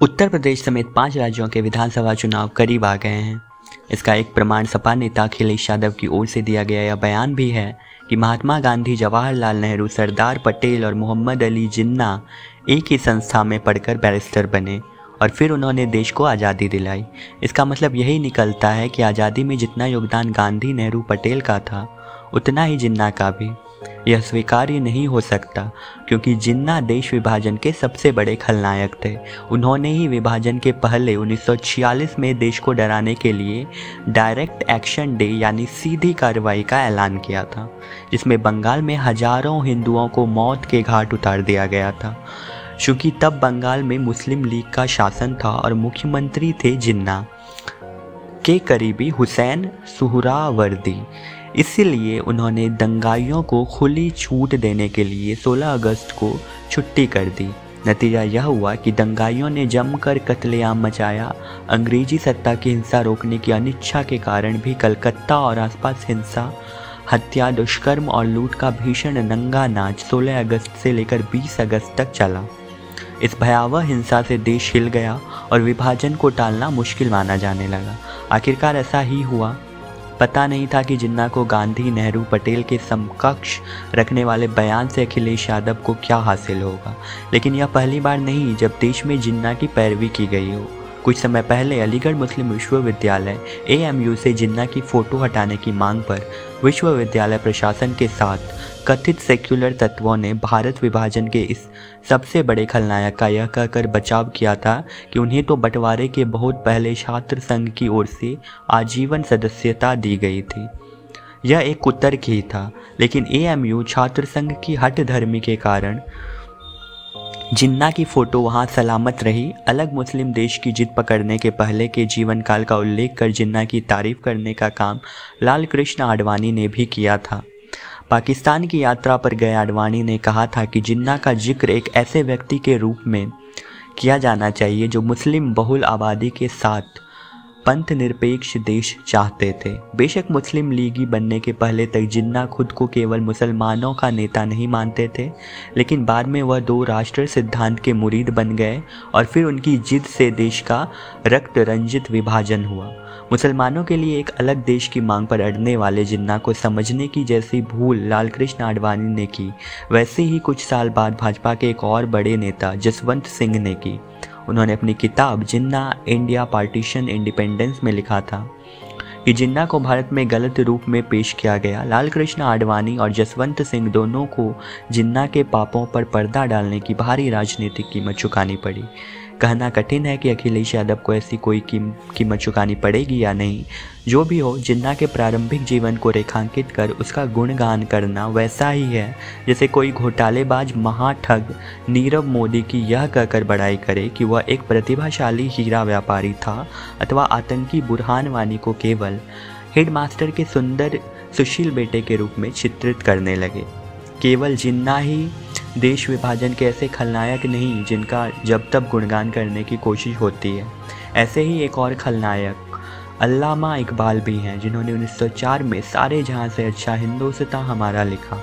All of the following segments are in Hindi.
उत्तर प्रदेश समेत पाँच राज्यों के विधानसभा चुनाव करीब आ गए हैं। इसका एक प्रमाण सपा नेता अखिलेश यादव की ओर से दिया गया यह बयान भी है कि महात्मा गांधी, जवाहरलाल नेहरू, सरदार पटेल और मोहम्मद अली जिन्ना एक ही संस्था में पढ़कर बैरिस्टर बने और फिर उन्होंने देश को आज़ादी दिलाई। इसका मतलब यही निकलता है कि आज़ादी में जितना योगदान गांधी, नेहरू, पटेल का था, उतना ही जिन्ना का भी। यह स्वीकार्य नहीं हो सकता, क्योंकि जिन्ना देश विभाजन के सबसे बड़े खलनायक थे, उन्होंने ही विभाजन के पहले 1946 में देश को डराने के लिए डायरेक्ट एक्शन डे यानी सीधी कार्रवाई का ऐलान किया था, जिसमें बंगाल में हज़ारों हिंदुओं को मौत के घाट उतार दिया गया था। चूँकि तब बंगाल में मुस्लिम लीग का शासन था और मुख्यमंत्री थे जिन्ना। के करीबी हुसैन सुहरावर्दी इसीलिए उन्होंने दंगाइयों को खुली छूट देने के लिए 16 अगस्त को छुट्टी कर दी। नतीजा यह हुआ कि दंगाइयों ने जमकर कत्लेआम मचाया। अंग्रेज़ी सत्ता की हिंसा रोकने की अनिच्छा के कारण भी कलकत्ता और आसपास हिंसा, हत्या, दुष्कर्म और लूट का भीषण नंगा नाच 16 अगस्त से लेकर 20 अगस्त तक चला। इस भयावह हिंसा से देश हिल गया और विभाजन को टालना मुश्किल माना जाने लगा। आखिरकार ऐसा ही हुआ। पता नहीं था कि जिन्ना को गांधी, नेहरू, पटेल के समकक्ष रखने वाले बयान से अखिलेश यादव को क्या हासिल होगा। लेकिन यह पहली बार नहीं, जब देश में जिन्ना की पैरवी की गई हो। कुछ समय पहले अलीगढ़ मुस्लिम विश्वविद्यालय एएमयू से जिन्ना की फ़ोटो हटाने की मांग पर विश्वविद्यालय प्रशासन के साथ कथित सेक्युलर तत्वों ने भारत विभाजन के इस सबसे बड़े खलनायक का यह कहकर बचाव किया था कि उन्हें तो बंटवारे के बहुत पहले छात्र संघ की ओर से आजीवन सदस्यता दी गई थी। यह एक कुतर्क ही था, लेकिन एएमयू छात्र संघ की हट धर्मी के कारण जिन्ना की फ़ोटो वहाँ सलामत रही, अलग मुस्लिम देश की जिद पकड़ने के पहले के जीवन काल का उल्लेख कर जिन्ना की तारीफ़ करने का काम लाल कृष्ण आडवाणी ने भी किया था। पाकिस्तान की यात्रा पर गए आडवाणी ने कहा था कि जिन्ना का ज़िक्र एक ऐसे व्यक्ति के रूप में किया जाना चाहिए जो मुस्लिम बहुल आबादी के साथ पंथ निरपेक्ष देश चाहते थे। बेशक मुस्लिम लीगी बनने के पहले तक जिन्ना खुद को केवल मुसलमानों का नेता नहीं मानते थे, लेकिन बाद में वह दो राष्ट्र सिद्धांत के मुरीद बन गए और फिर उनकी जिद से देश का रक्त रंजित विभाजन हुआ। मुसलमानों के लिए एक अलग देश की मांग पर अड़ने वाले जिन्ना को समझने की जैसी भूल लाल कृष्ण आडवाणी ने की, वैसे ही कुछ साल बाद भाजपा के एक और बड़े नेता जसवंत सिंह ने की। उन्होंने अपनी किताब जिन्ना इंडिया पार्टीशन इंडिपेंडेंस में लिखा था, कि जिन्ना को भारत में गलत रूप में पेश किया गया लाल कृष्ण आडवाणी और जसवंत सिंह दोनों को जिन्ना के पापों पर पर्दा डालने की भारी राजनीतिक कीमत चुकानी पड़ी। कहना कठिन है कि अखिलेश यादव को ऐसी कोई कीमत चुकानी पड़ेगी या नहीं। जो भी हो, जिन्ना के प्रारंभिक जीवन को रेखांकित कर उसका गुणगान करना वैसा ही है। जैसे कोई घोटालेबाज महाठग नीरव मोदी की यह कहकर बड़ाई करे कि वह एक प्रतिभाशाली हीरा व्यापारी था अथवा आतंकी बुरहान वानी को केवल हेडमास्टर के सुंदर सुशील बेटे के रूप में चित्रित करने लगे। केवल जिन्ना ही देश विभाजन के ऐसे खलनायक नहीं, जिनका जब तब गुणगान करने की कोशिश होती है, ऐसे ही एक और खलनायक, अल्लामा इकबाल भी हैं, जिन्होंने 1904 में सारे जहाँ से अच्छा हिंदुस्तान हमारा लिखा।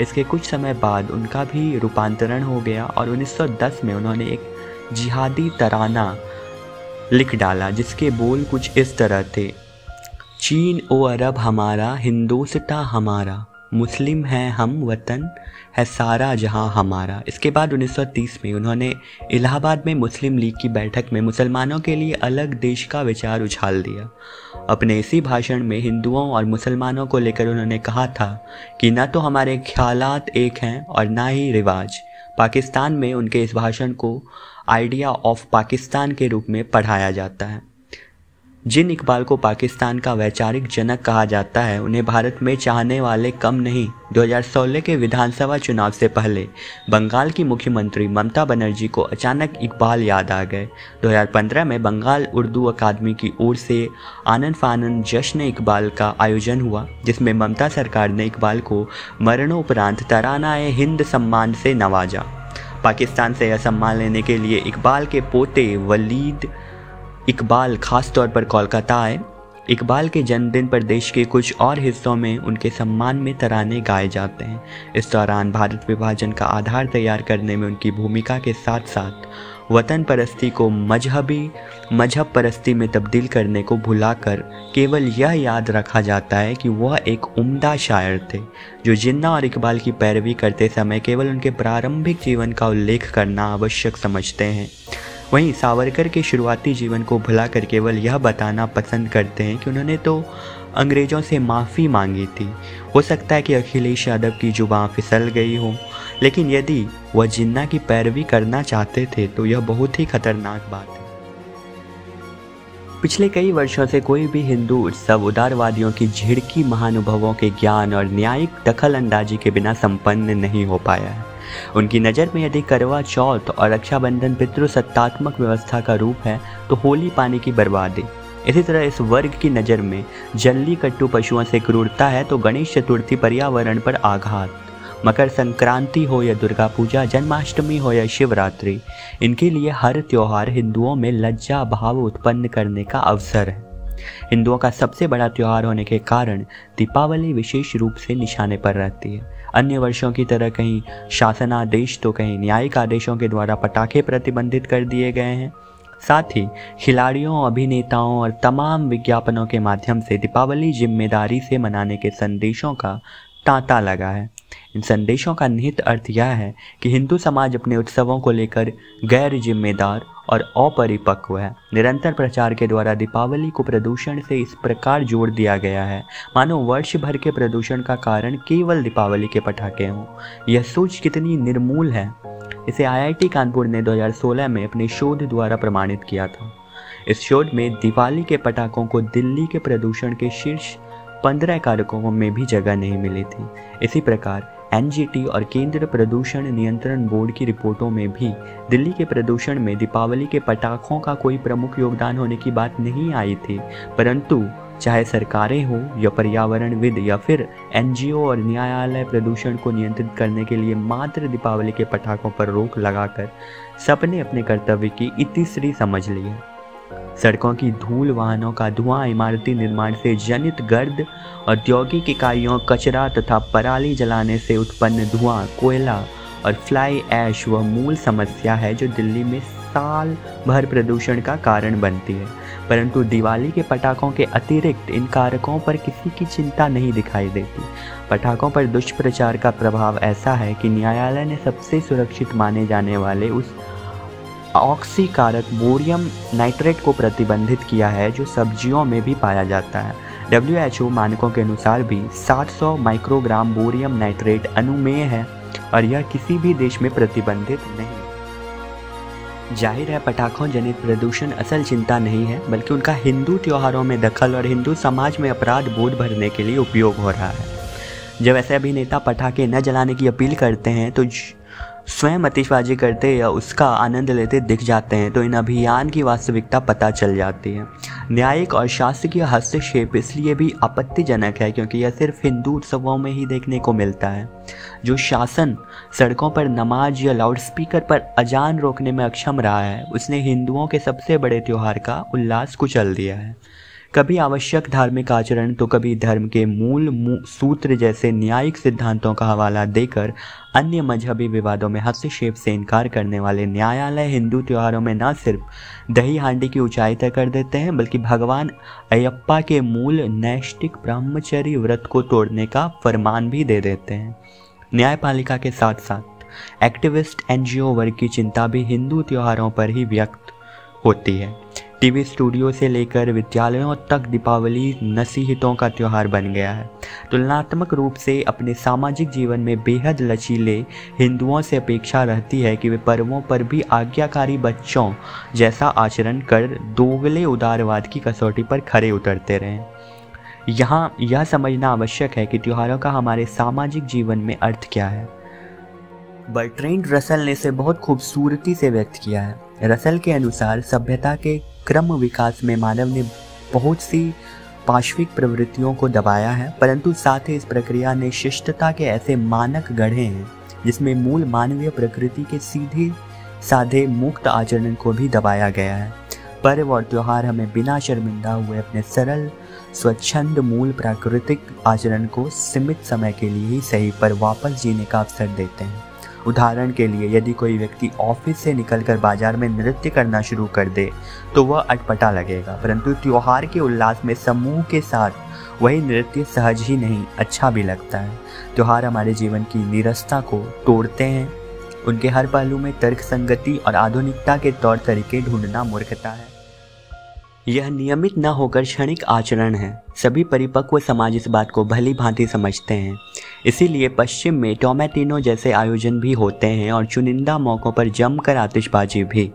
इसके कुछ समय बाद उनका भी रूपांतरण हो गया और 1910 में उन्होंने एक जिहादी तराना लिख डाला, जिसके बोल कुछ इस तरह थे, चीन ओ अरब हमारा हिंदुस्तान हमारा। मुस्लिम हैं हम, वतन है सारा जहाँ हमारा। इसके बाद 1930 में उन्होंने इलाहाबाद में मुस्लिम लीग की बैठक में मुसलमानों के लिए अलग देश का विचार उछाल दिया। अपने इसी भाषण में हिंदुओं और मुसलमानों को लेकर उन्होंने कहा था कि न तो हमारे ख्यालात एक हैं और ना ही रिवाज। पाकिस्तान में उनके इस भाषण को आइडिया ऑफ़ पाकिस्तान के रूप में पढ़ाया जाता है। जिन इकबाल को पाकिस्तान का वैचारिक जनक कहा जाता है, उन्हें भारत में चाहने वाले कम नहीं। 2016 के विधानसभा चुनाव से पहले बंगाल की मुख्यमंत्री ममता बनर्जी को अचानक इकबाल याद आ गए। 2015 में बंगाल उर्दू अकादमी की ओर से आनंद फानन जश्न इकबाल का आयोजन हुआ, जिसमें ममता सरकार ने इकबाल को मरणोपरांत तराना हिंद सम्मान से नवाजा। पाकिस्तान से यह सम्मान लेने के लिए इकबाल के पोते वलीद इकबाल ख़ास तौर पर कोलकाता आए। इकबाल के जन्मदिन पर देश के कुछ और हिस्सों में उनके सम्मान में तराने गाए जाते हैं। इस दौरान भारत विभाजन का आधार तैयार करने में उनकी भूमिका के साथ साथ वतन परस्ती को मजहबी, मज़हब परस्ती में तब्दील करने को भुलाकर केवल यह याद रखा जाता है कि वह एक उम्दा शायर थे, जो जिन्ना और इकबाल की पैरवी करते समय केवल उनके प्रारंभिक जीवन का उल्लेख करना आवश्यक समझते हैं। वहीं सावरकर के शुरुआती जीवन को भुलाकर केवल यह बताना पसंद करते हैं कि उन्होंने तो अंग्रेज़ों से माफ़ी मांगी थी। हो सकता है कि अखिलेश यादव की ज़ुबान फिसल गई हो, लेकिन यदि वह जिन्ना की पैरवी करना चाहते थे तो यह बहुत ही खतरनाक बात है। पिछले कई वर्षों से कोई भी हिंदू उत्सव उदारवादियों की झिड़की महानुभवों के ज्ञान और न्यायिक दखल अंदाजी के बिना संपन्न नहीं हो पाया है। उनकी नज़र में यदि करवा चौथ और रक्षाबंधन पितृसत्तात्मक व्यवस्था का रूप है तो होली पानी की बर्बादी। इसी तरह इस वर्ग की नज़र में जल्दी कट्टू पशुओं से क्रूरता है तो गणेश चतुर्थी पर्यावरण पर आघात। मकर संक्रांति हो या दुर्गा पूजा, जन्माष्टमी हो या शिवरात्रि, इनके लिए हर त्यौहार हिंदुओं में लज्जा भाव उत्पन्न करने का अवसर है। हिंदुओं का सबसे बड़ा त्यौहार होने के कारण दीपावली विशेष रूप से निशाने पर रहती है। अन्य वर्षों की तरह कहीं शासनादेश तो कहीं न्यायिक आदेशों के द्वारा पटाखे प्रतिबंधित कर दिए गए हैं। साथ ही खिलाड़ियों, अभिनेताओं और तमाम विज्ञापनों के माध्यम से दीपावली ज़िम्मेदारी से मनाने के संदेशों का तांता लगा है। इन संदेशों का निहित अर्थ यह है कि हिंदू समाज अपने उत्सवों को लेकर गैर जिम्मेदार और अपरिपक्व है। निरंतर प्रचार के द्वारा दीपावली को प्रदूषण से इस प्रकार जोड़ दिया गया है। मानो वर्ष भर के प्रदूषण का कारण केवल दीपावली के पटाखे हों। यह सोच कितनी निर्मूल है। इसे आईआईटी कानपुर ने 2016 में अपने शोध द्वारा प्रमाणित किया था। इस शोध में दिवाली के पटाखों को दिल्ली के प्रदूषण के शीर्ष पंद्रह कारकों में भी जगह नहीं मिली थी। इसी प्रकार एनजीटी और केंद्र प्रदूषण नियंत्रण बोर्ड की रिपोर्टों में भी दिल्ली के प्रदूषण में दीपावली के पटाखों का कोई प्रमुख योगदान होने की बात नहीं आई थी, परंतु चाहे सरकारें हो या पर्यावरणविद या फिर एनजीओ और न्यायालय प्रदूषण को नियंत्रित करने के लिए मात्र दीपावली के पटाखों पर रोक लगाकर सबने अपने कर्तव्य की इतिश्री समझ ली है। सड़कों की धूल वाहनों का धुआँ, इमारती निर्माण से जनित गर्द, औद्योगिक इकाइयों, कचरा तथा पराली जलाने से उत्पन्न धुआँ, कोयला और फ्लाई ऐश वह मूल समस्या है जो दिल्ली में साल भर प्रदूषण का कारण बनती है। परंतु दिवाली के पटाखों के अतिरिक्त इन कारकों पर किसी की चिंता नहीं दिखाई देती। पटाखों पर दुष्प्रचार का प्रभाव ऐसा है कि न्यायालय ने सबसे सुरक्षित माने जाने वाले उस ऑक्सी कारक बोरियम नाइट्रेट को प्रतिबंधित किया है, जो सब्जियों में भी पाया जाता है। डब्ल्यूएचओ मानकों के अनुसार भी 700 माइक्रोग्राम बोरियम नाइट्रेट अनुमेय है और यह किसी भी देश में प्रतिबंधित नहीं ज़ाहिर है, पटाखों जनित प्रदूषण असल चिंता नहीं है, बल्कि उनका हिंदू त्योहारों में दखल और हिंदू समाज में अपराध बोध भरने के लिए उपयोग हो रहा है। जब ऐसे अभिनेता पटाखे न जलाने की अपील करते हैं तो स्वयं आतिशबाजी करते या उसका आनंद लेते दिख जाते हैं तो इन अभियान की वास्तविकता पता चल जाती है। न्यायिक और शासकीय हस्तक्षेप इसलिए भी आपत्तिजनक है क्योंकि यह सिर्फ़ हिंदू उत्सवों में ही देखने को मिलता है। जो शासन सड़कों पर नमाज़ या लाउडस्पीकर पर अजान रोकने में अक्षम रहा है, उसने हिंदुओं के सबसे बड़े त्यौहार का उल्लास कुचल दिया है। कभी आवश्यक धार्मिक आचरण तो कभी धर्म के मूल सूत्र जैसे न्यायिक सिद्धांतों का हवाला देकर अन्य मजहबी विवादों में हस्तक्षेप से इनकार करने वाले न्यायालय हिंदू त्योहारों में न सिर्फ़ दही हांडी की ऊंचाई तय कर देते हैं, बल्कि भगवान अयप्पा के मूल नैष्टिक ब्रह्मचर्य व्रत को तोड़ने का फरमान भी दे देते हैं। न्यायपालिका के साथ साथ एक्टिविस्ट एनजीओ वर्ग की चिंता भी हिंदू त्योहारों पर ही व्यक्त होती है। टीवी स्टूडियो से लेकर विद्यालयों तक दीपावली नसीहतों का त्यौहार बन गया है। तुलनात्मक रूप से अपने सामाजिक जीवन में बेहद लचीले हिंदुओं से अपेक्षा रहती है कि वे पर्वों पर भी आज्ञाकारी बच्चों जैसा आचरण कर दोगले उदारवाद की कसौटी पर खड़े उतरते रहें। यहाँ यह समझना आवश्यक है कि त्योहारों का हमारे सामाजिक जीवन में अर्थ क्या है। बर्ट्रेंड रसल ने इसे बहुत खूबसूरती से व्यक्त किया है। रसल के अनुसार सभ्यता के क्रम विकास में मानव ने बहुत सी पाश्विक प्रवृत्तियों को दबाया है, परंतु साथ ही इस प्रक्रिया ने शिष्टता के ऐसे मानक गढ़े हैं, जिसमें मूल मानवीय प्रकृति के सीधे साधे मुक्त आचरण को भी दबाया गया है। पर्व और त्यौहार हमें बिना शर्मिंदा हुए अपने सरल, स्वच्छंद मूल प्राकृतिक आचरण को सीमित समय के लिए ही सही पर वापस जीने का अवसर देते हैं। उदाहरण के लिए, यदि कोई व्यक्ति ऑफ़िस से निकलकर बाज़ार में नृत्य करना शुरू कर दे तो वह अटपटा लगेगा। परंतु त्यौहार के उल्लास में समूह के साथ वही नृत्य सहज ही नहीं अच्छा भी लगता है। त्यौहार हमारे जीवन की निरस्ता को तोड़ते हैं। उनके हर पहलू में तर्क संगति और आधुनिकता के तौर तरीके ढूंढना मूर्खता है। यह नियमित न होकर क्षणिक आचरण है। सभी परिपक्व समाज इस बात को भली भांति समझते हैं। इसीलिए पश्चिम में टोमेटिनो जैसे आयोजन भी होते हैं और चुनिंदा मौक़ों पर जमकर आतिशबाजी भी।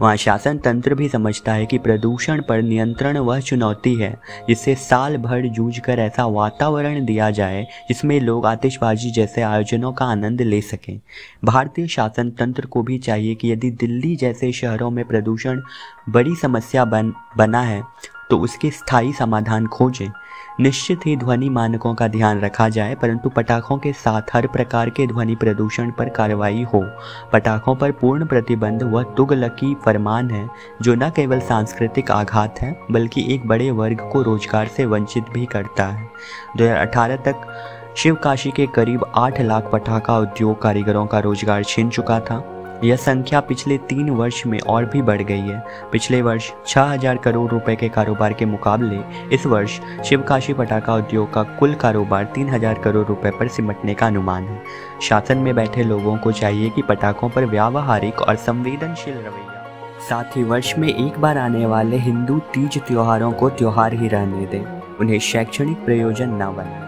वहाँ शासन तंत्र भी समझता है कि प्रदूषण पर नियंत्रण वह चुनौती है, जिससे साल भर जूझ कर ऐसा वातावरण दिया जाए जिसमें लोग आतिशबाजी जैसे आयोजनों का आनंद ले सकें। भारतीय शासन तंत्र को भी चाहिए कि यदि दिल्ली जैसे शहरों में प्रदूषण बड़ी समस्या बन, बना है तो उसके स्थायी समाधान खोजें। निश्चित ही ध्वनि मानकों का ध्यान रखा जाए, परंतु पटाखों के साथ हर प्रकार के ध्वनि प्रदूषण पर कार्रवाई हो। पटाखों पर पूर्ण प्रतिबंध वह तुगलकी फरमान है, जो न केवल सांस्कृतिक आघात है, बल्कि एक बड़े वर्ग को रोज़गार से वंचित भी करता है। 2018 तक शिवकाशी के करीब आठ लाख पटाखा उद्योग कारीगरों का रोज़गार छीन चुका था। यह संख्या पिछले तीन वर्ष में और भी बढ़ गई है। पिछले वर्ष 6000 करोड़ रुपए के कारोबार के मुकाबले, इस वर्ष शिवकाशी पटाखा उद्योग का कुल कारोबार 3000 करोड़ रुपए पर सिमटने का अनुमान है। शासन में बैठे लोगों को चाहिए कि पटाखों पर व्यावहारिक और संवेदनशील रवैया। साथ ही वर्ष में एक बार आने वाले हिंदू तीज त्योहारों को त्योहार ही रहने दें। उन्हें शैक्षणिक प्रयोजन न बनाए।